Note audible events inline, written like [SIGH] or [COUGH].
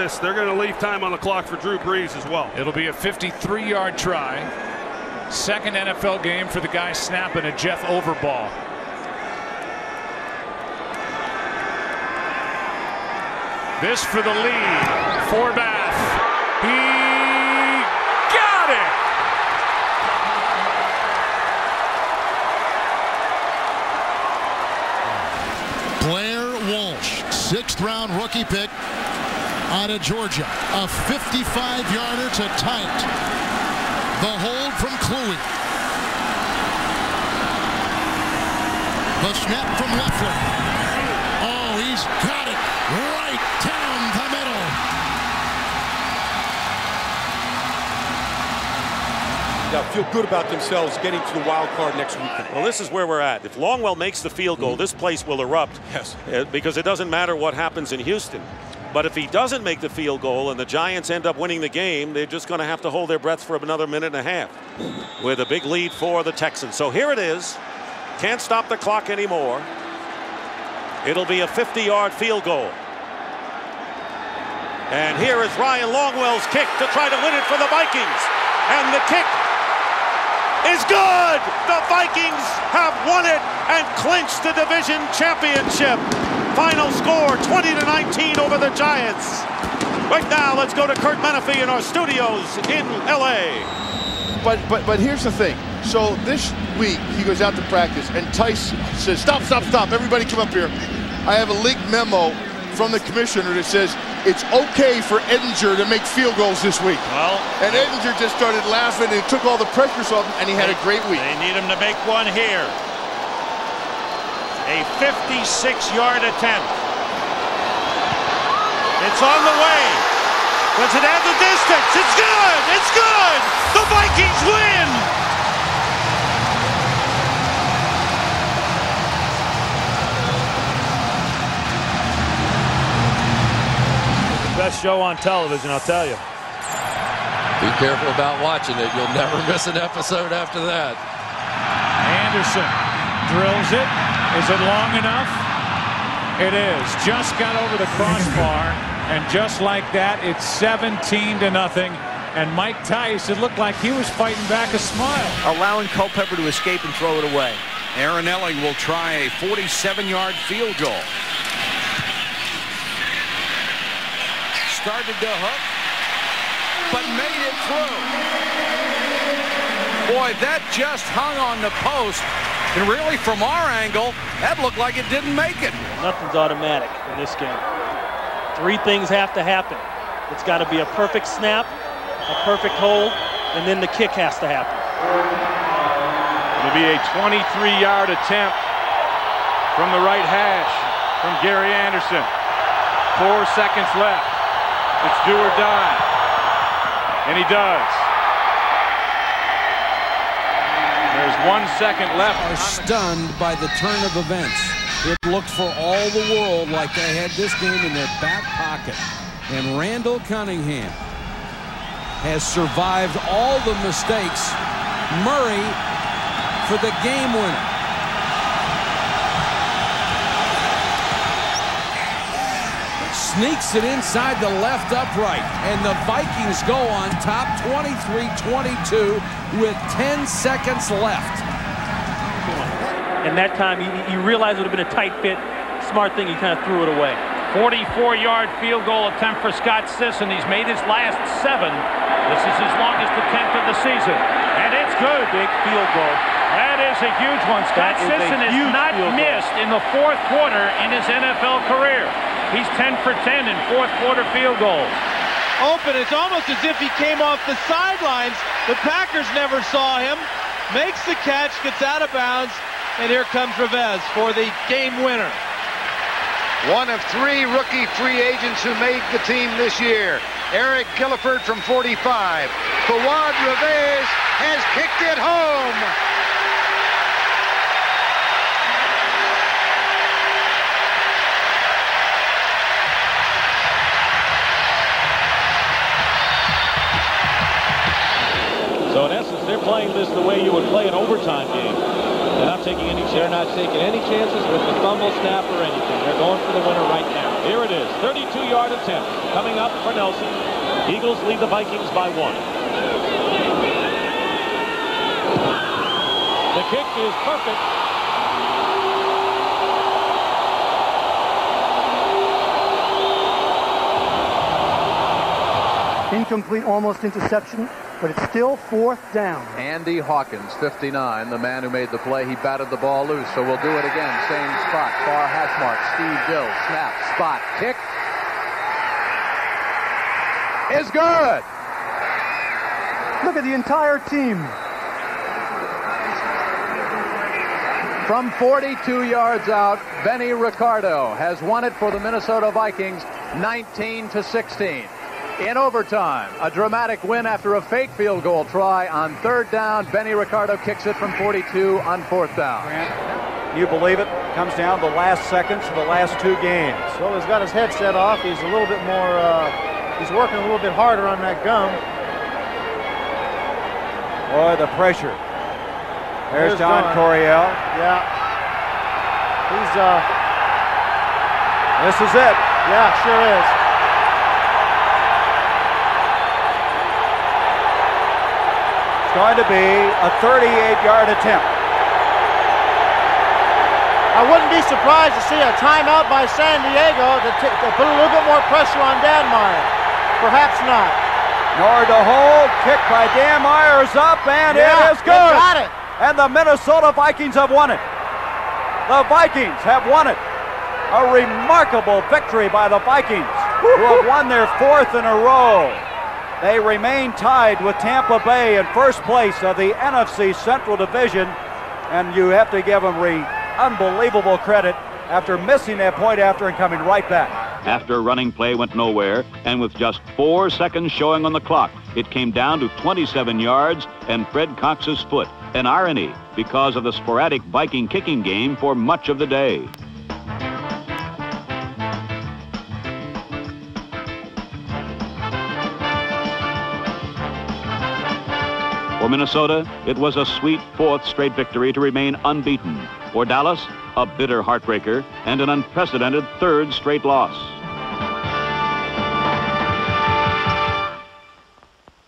They're going to leave time on the clock for Drew Brees as well. It'll be a 53-yard try. Second NFL game for the guy snapping a Jeff Overbaugh. This for the lead. Forbath. He got it. Blair Walsh, sixth round rookie pick out of Georgia. A 55-yarder to tight. The hold from Kluwe. The snap from Loeffler. Oh, he's got it right down the middle. Now feel good about themselves getting to the wild card next week. Well, this is where we're at. If Longwell makes the field goal, this place will erupt. Yes. Uh, Because it doesn't matter what happens in Houston. But if he doesn't make the field goal and the Giants end up winning the game, they're just going to have to hold their breath for another minute and a half with a big lead for the Texans. So here it is. Can't stop the clock anymore. It'll be a 50-yard field goal. And here is Ryan Longwell's kick to try to win it for the Vikings. And the kick is good. The Vikings have won it and clinch the division championship. Final score 20 to 19 over the Giants. Right now, let's go to Kurt Menefee in our studios in LA. But but but here's the thing. So this week he goes out to practice and Tice says, "Stop, stop, stop! Everybody come up here." I have a leaked memo from the commissioner that says it's okay for Edinger to make field goals this week. Well, And Edinger just started laughing and it took all the pressure off him, and he had a great week. They need him to make one here. A 56-yard attempt. It's on the way. Does it have the distance? It's good. It's good. The Vikings win. The best show on television, I'll tell you. Be careful about watching it. You'll never [LAUGHS] miss an episode after that. Anderson drills it. Is it long enough? It is. Just got over the crossbar. And just like that, it's 17 to nothing. And Mike Tice, it looked like he was fighting back a smile. allowing Culpepper to escape and throw it away. Aaron Elling will try a 47-yard field goal. Started to hook, but made it through. Boy, that just hung on the post. And really, from our angle, that looked like it didn't make it. Nothing's automatic in this game. Three things have to happen. It's got to be a perfect snap, a perfect hold, and then the kick has to happen. It'll be a 23-yard attempt from the right hash from Gary Anderson. Four seconds left. It's do or die. And he does. There's one second left. Are stunned by the turn of events. It looked for all the world like they had this game in their back pocket. And Randall Cunningham has survived all the mistakes. Murray for the game winner. Sneaks it inside the left upright. And the Vikings go on top 23-22 with 10 seconds left. And that time, you, you realize it would have been a tight fit. Smart thing, he kind of threw it away. 44-yard field goal attempt for Scott Sisson. He's made his last seven. This is his longest attempt of the season. And it's good. Big field goal. That is a huge one. Scott That is a Sisson has not field goal. missed in the fourth quarter in his NFL career. He's 10 for 10 in fourth quarter field goals. open. It's almost as if he came off the sidelines. The Packers never saw him. Makes the catch, gets out of bounds, and here comes Reveiz for the game winner. One of three rookie free agents who made the team this year. Eric Guliford from 45. Fuad Reveiz has kicked it home. So in essence, they're playing this the way you would play an overtime game. They're not taking any chances. They're not taking any chances with the fumble snap or anything. They're going for the winner right now. Here it is, 32-yard attempt coming up for Nelson. Eagles lead the Vikings by one. The kick is perfect. Incomplete, almost interception, but it's still fourth down. Andy Hawkins, 59, the man who made the play. He batted the ball loose, so we'll do it again. Same spot, far hash mark. Steve Dils, snap, spot, kick. Is good. Look at the entire team. From 42 yards out, Benny Ricardo has won it for the Minnesota Vikings, 19 to 16. In overtime, a dramatic win after a fake field goal try on third down. Benny Ricardo kicks it from 42 on fourth down. You believe it? Comes down the last seconds of the last two games. Well, he's got his head set off. He's a little bit more, uh, he's working a little bit harder on that gum. Boy, the pressure. There's, There's Don Don. Coryell. Yeah. He's, uh, This is it. yeah, sure is. Going to be a 38-yard attempt. I wouldn't be surprised to see a timeout by San Diego to, to put a little bit more pressure on Danmeier. Perhaps not. Nor to hold. Kick by Danmeier's up, and Yeah, it is good. got it. And the Minnesota Vikings have won it. The Vikings have won it. A remarkable victory by the Vikings, who have [LAUGHS] won their fourth in a row. They remain tied with Tampa Bay in first place of the NFC Central Division, and you have to give them re- unbelievable credit after missing that point after and coming right back. After a running play went nowhere, and with just four seconds showing on the clock, it came down to 27 yards and Fred Cox's foot. An irony because of the sporadic Viking kicking game for much of the day. For Minnesota, it was a sweet fourth straight victory to remain unbeaten. For Dallas, a bitter heartbreaker and an unprecedented third straight loss.